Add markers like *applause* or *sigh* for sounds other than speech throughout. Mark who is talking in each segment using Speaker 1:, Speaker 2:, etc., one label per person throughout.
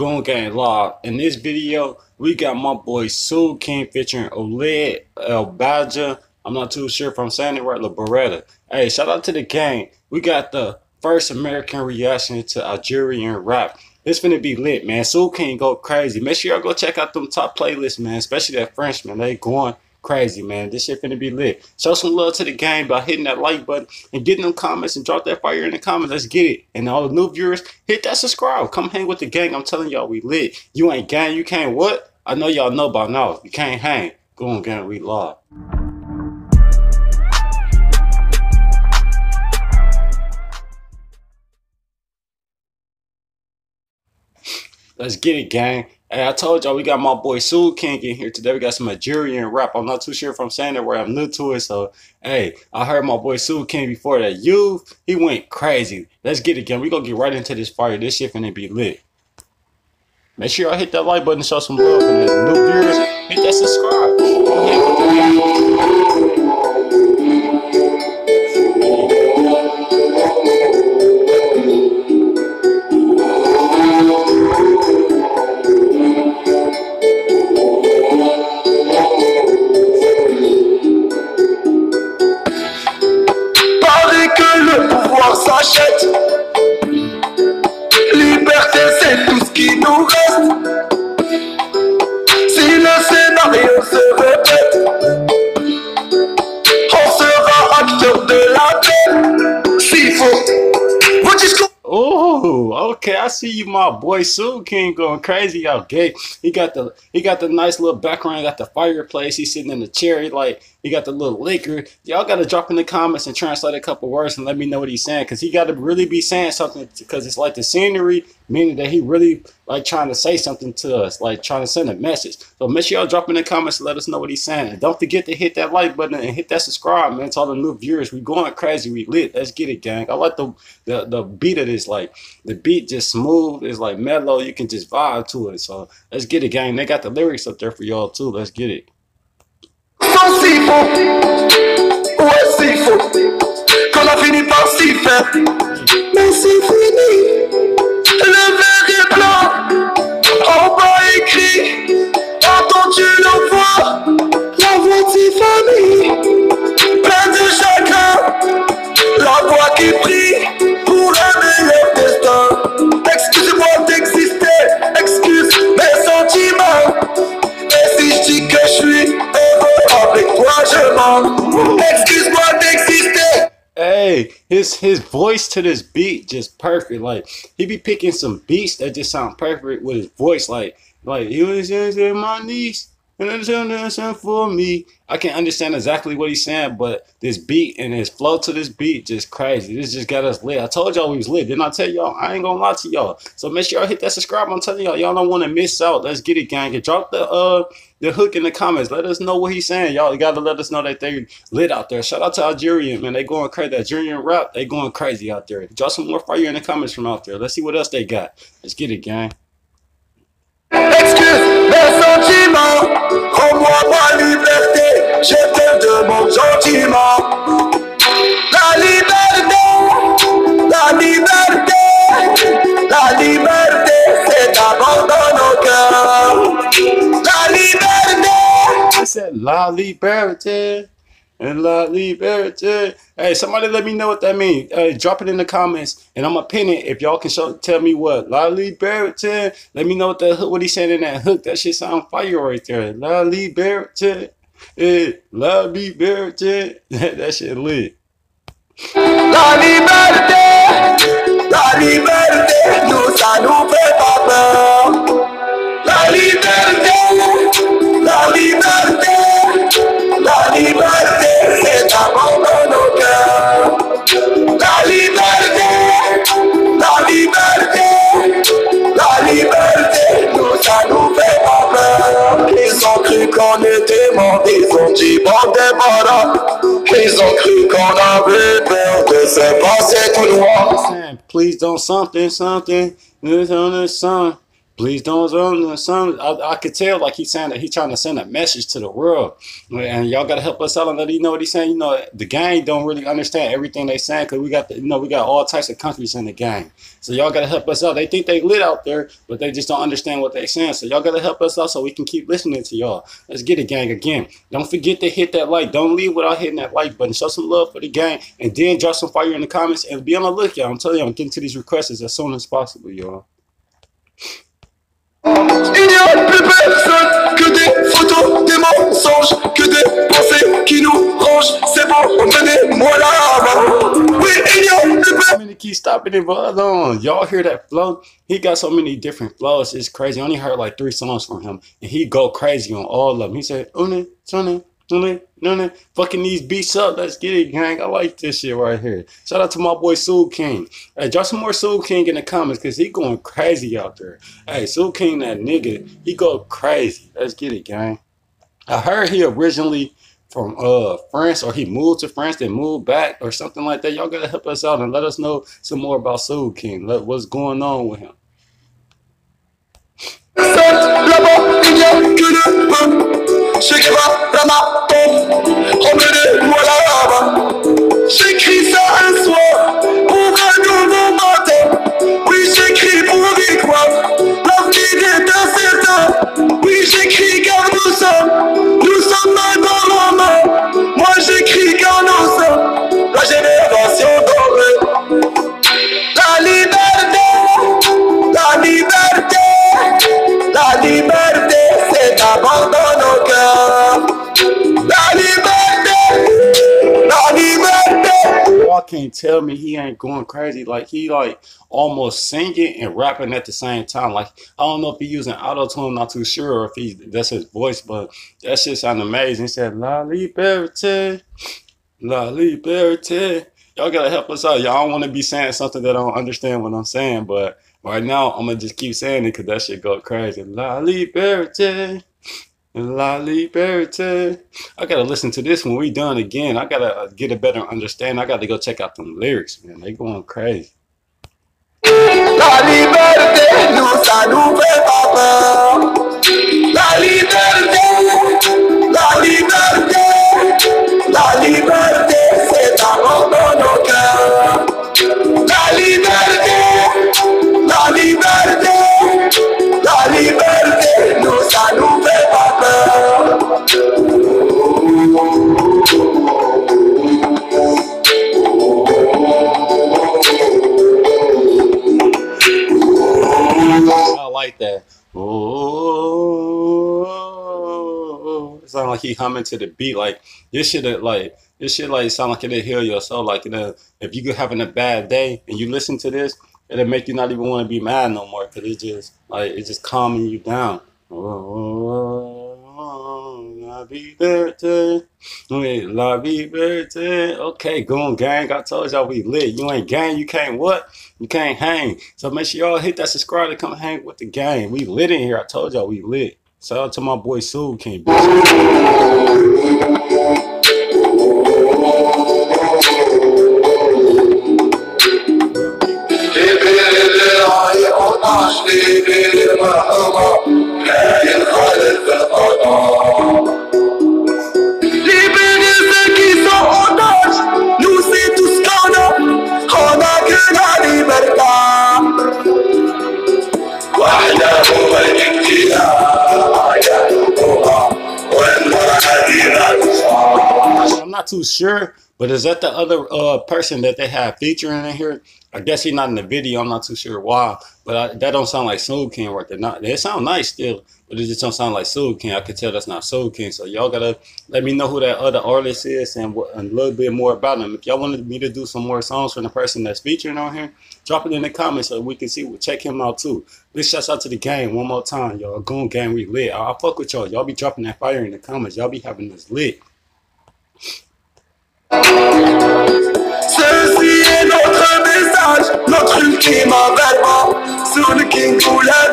Speaker 1: Goon Gang Law. In this video, we got my boy Soolking featuring Ouled El Bahdja. I'm not too sure if I'm saying it right, La Beretta. Hey, shout out to the gang. We got the first American reaction to Algerian rap. It's gonna be lit, man. Soolking go crazy. Make sure y'all go check out them top playlists, man. Especially that French, man. They going crazy, man. This shit finna be lit. Show some love to the game by hitting that like button and getting them comments and drop that fire in the comments. Let's get it. And all the new viewers, hit that subscribe. Come hang with the gang. I'm telling y'all, we lit. You ain't gang, you can't what? I know y'all know by now. You can't hang. Go on, gang, we live. Let's get it, gang. Hey, I told y'all we got my boy Soolking in here today. We got some Nigerian rap. I'm not too sure if I'm saying it where I'm new to it. So, hey, I heard my boy Soolking before that. You, he went crazy. Let's get it, gang. We gonna get right into this fire. This shit finna be lit. Make sure y'all hit that like button, show some love, and new viewers, hit that subscribe.
Speaker 2: S'achète. Liberté, c'est tout ce qui nous reste. Si le scénario se répète, on sera acteur de la paix. S'il faut, vous discours.
Speaker 1: Oh, Oh, okay. I see you, my boy Soolking going crazy out gay. He got the he got the nice little background, got the fireplace, he's sitting in the chair, he like he got the little liquor. Y'all gotta drop in the comments and translate a couple words and let me know what he's saying. Cause he gotta really be saying something because it's like the scenery, meaning that he really like trying to say something to us, like trying to send a message. So make sure y'all drop in the comments and let us know what he's saying. And don't forget to hit that like button and hit that subscribe, man. To all the new viewers. We going crazy, we lit. Let's get it, gang. I like the the, the beat of this, like the beat just smooth, it's like mellow, you can just vibe to it. So let's get it, gang. They got the lyrics up there for y'all too. Let's get it.
Speaker 2: Sans s'il
Speaker 1: his his voice to this beat just perfect. Like he be picking some beats that just sound perfect with his voice. Like like he was in my knees for me. I can't understand exactly what he's saying, but this beat and his flow to this beat just crazy. This just got us lit. I told y'all we was lit. Didn't I tell y'all? I ain't gonna lie to y'all. So make sure y'all hit that subscribe. I'm telling y'all, y'all don't want to miss out. Let's get it, gang. And drop the uh the hook in the comments. Let us know what he's saying. Y'all gotta let us know that they lit out there. Shout out to Algerian, man. They going crazy. Algerian rap, they going crazy out there. Drop some more fire in the comments from out there. Let's see what else they got. Let's get it, gang.
Speaker 2: Excuse mes sentiments, rends-moi ma liberté. La liberté, la liberté, la liberté, c'est d'abord dans nos cœurs. La liberté.
Speaker 1: Said La Liberté and La Liberté. Hey, somebody let me know what that means. Hey, drop it in the comments and I'm gonna pin it. If y'all can show, tell me what La Liberté. Let me know what the what he's saying in that hook. That shit sound fire right there. La Liberté. Hey, eh, La Liberté. *laughs* that shit lit.
Speaker 2: La liberté, la liberté, la liberté, c'est dans nos cœurs. La liberté, la liberté, la liberté, nous ça nous fait pas peur. Ils ont cru qu'on était morts, ils ont dit bon débarras. Ils ont cru qu'on avait peur de se passer tout
Speaker 1: saying, please don't something, something, it's on the. Please don't um, some I, I could tell like he's saying that he's trying to send a message to the world. And y'all gotta help us out and let you know what he's saying. You know, the gang don't really understand everything they saying because we got the, you know we got all types of countries in the gang. So y'all gotta help us out. They think they lit out there, but they just don't understand what they're saying. So y'all gotta help us out so we can keep listening to y'all. Let's get it, gang. Again, don't forget to hit that like. Don't leave without hitting that like button. Show some love for the gang, and then drop some fire in the comments and be on the lookout. I'm telling you, I'm getting to these requests as soon as possible, y'all.
Speaker 2: Il n'y plus personne que des photos, des mensonges, que des pensées qui nous rangent. C'est bon, menez-moi là-bas. Oui, il n'y a plus personne.
Speaker 1: I'm gonna keep stopping but hold. Y'all hear that flow? He got so many different flows. It's crazy. I only heard like three songs from him, and he go crazy on all of them. He said, "Une, une, une, une, fucking these beats up. Let's get it, gang. I like this shit right here. Shout out to my boy Soolking. Hey, drop some more Soolking in the comments, cause he going crazy out there. Hey, Soolking, that nigga, he go crazy. Let's get it, gang. I heard he originally from uh France or he moved to France then moved back or something like that. Y'all gotta help us out and let us know some more about Soolking. Let, what's going on with him.
Speaker 2: Là-bas, il n'y a que
Speaker 1: tell me he ain't going crazy. Like he like almost singing and rapping at the same time. Like I don't know if he using auto tune. Not too sure or if he that's his voice, but that shit sound amazing. He said La Liberté, La Liberté. Y'all gotta help us out. Y'all don't want to be saying something that I don't understand what I'm saying, but right now I'm gonna just keep saying it because that shit go crazy. La Liberté. La Liberté. I gotta listen to this when we done again. I gotta get a better understanding. I gotta go check out them lyrics, man. They going crazy.
Speaker 2: La liberté, nous, ça nous fait peur. La liberté, la liberté, la liberté,
Speaker 1: sound like he humming to the beat. Like this shit, uh, like this shit, like sound like it'll heal your soul. Like you know, if you having a bad day and you listen to this, it'll make you not even want to be mad no more because it's just like it's just calming you down. Oh, oh, oh, oh la liberté. Okay, goon gang. I told y'all we lit. You ain't gang, you can't what? You can't hang. So make sure y'all hit that subscribe to come hang with the gang. We lit in here. I told y'all we lit. Shout out to my boy Soolking. Not too sure, but is that the other uh person that they have featuring in here? I guess he's not in the video. I'm not too sure why, but I, that don't sound like Soolking right there. Not they sound nice still, but it just don't sound like Soolking. I could tell that's not Soolking. So y'all gotta let me know who that other artist is and, what, and a little bit more about him. If y'all wanted me to do some more songs from the person that's featuring on here, drop it in the comments so we can see. We'll check him out too. Big shouts out to the gang one more time, y'all. Goon gang, we lit. I, I fuck with y'all. Y'all be dropping that fire in the comments. Y'all be having this lit.
Speaker 2: Ceci est notre message, notre ultime avènement Sur le King La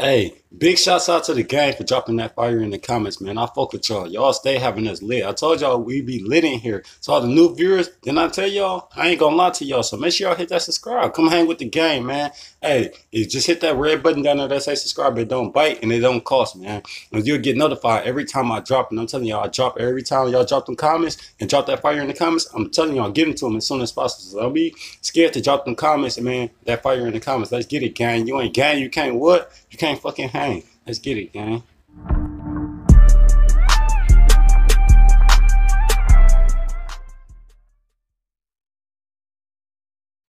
Speaker 2: Hey,
Speaker 1: big shouts out to the gang for dropping that fire in the comments, man. I fuck with y'all. Y'all stay having us lit. I told y'all we be lit in here. So all the new viewers, then I tell y'all, I ain't gonna lie to y'all. So make sure y'all hit that subscribe. Come hang with the gang, man. Hey, you just hit that red button down there that say subscribe. It don't bite and it don't cost, man. And you'll get notified every time I drop. And I'm telling y'all, I drop every time y'all drop them comments and drop that fire in the comments. I'm telling y'all, get into them as soon as possible. So don't be scared to drop them comments, man. That fire in the comments. Let's get it, gang. You ain't gang, you can't what? You can't fucking hang. Let's get it, gang.